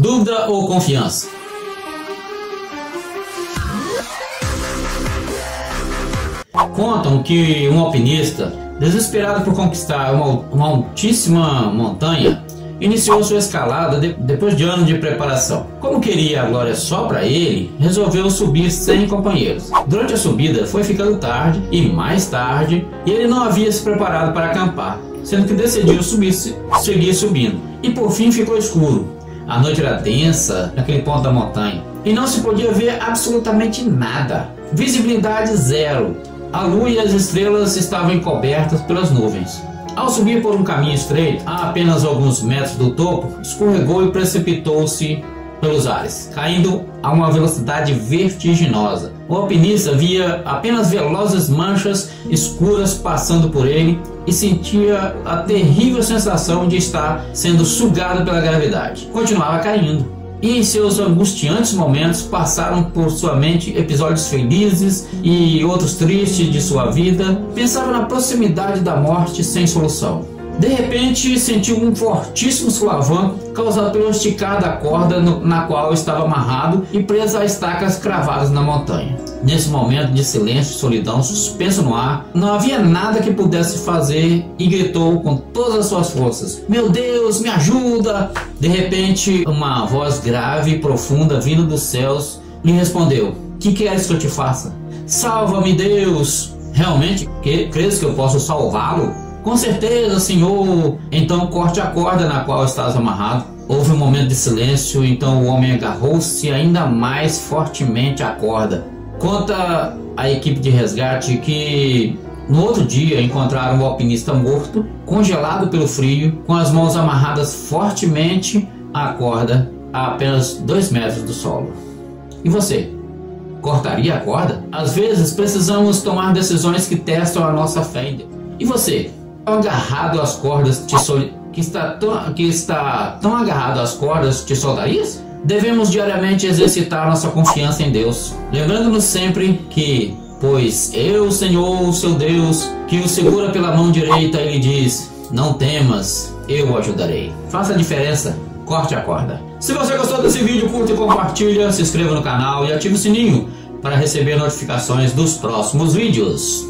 Dúvida ou confiança? Contam que um alpinista, desesperado por conquistar uma, uma altíssima montanha, iniciou sua escalada de, depois de anos de preparação. Como queria a glória só para ele, resolveu subir sem companheiros. Durante a subida foi ficando tarde e mais tarde, e ele não havia se preparado para acampar, sendo que decidiu subir, seguir subindo. E por fim ficou escuro. A noite era densa naquele ponto da montanha e não se podia ver absolutamente nada. Visibilidade zero. A lua e as estrelas estavam encobertas pelas nuvens. Ao subir por um caminho estreito, a apenas alguns metros do topo, escorregou e precipitou-se pelos ares, caindo a uma velocidade vertiginosa. O alpinista via apenas velozes manchas escuras passando por ele e sentia a terrível sensação de estar sendo sugado pela gravidade. Continuava caindo e em seus angustiantes momentos passaram por sua mente episódios felizes e outros tristes de sua vida. Pensava na proximidade da morte sem solução. De repente, sentiu um fortíssimo solavanco causado pelo esticar da corda no, na qual estava amarrado e preso a estacas cravadas na montanha. Nesse momento de silêncio e solidão, suspenso no ar, não havia nada que pudesse fazer e gritou com todas as suas forças: Meu Deus, me ajuda! De repente, uma voz grave e profunda vindo dos céus lhe respondeu: Que queres que eu te faça? Salva-me, Deus! Realmente, que, que eu posso salvá-lo? Com certeza, senhor. Então corte a corda na qual estás amarrado. Houve um momento de silêncio, então o homem agarrou-se ainda mais fortemente à corda. Conta a equipe de resgate que no outro dia encontraram o alpinista morto, congelado pelo frio, com as mãos amarradas fortemente à corda a apenas dois metros do solo. E você? Cortaria a corda? Às vezes precisamos tomar decisões que testam a nossa fé. E você? Agarrado às cordas te sol... que está tão que está tão agarrado às cordas te soldarias? Devemos diariamente exercitar nossa confiança em Deus, lembrando-nos sempre que, pois eu, Senhor, seu Deus, que o segura pela mão direita, ele diz: Não temas, eu o ajudarei. Faça a diferença, corte a corda. Se você gostou desse vídeo, curta e compartilha, se inscreva no canal e ative o sininho para receber notificações dos próximos vídeos.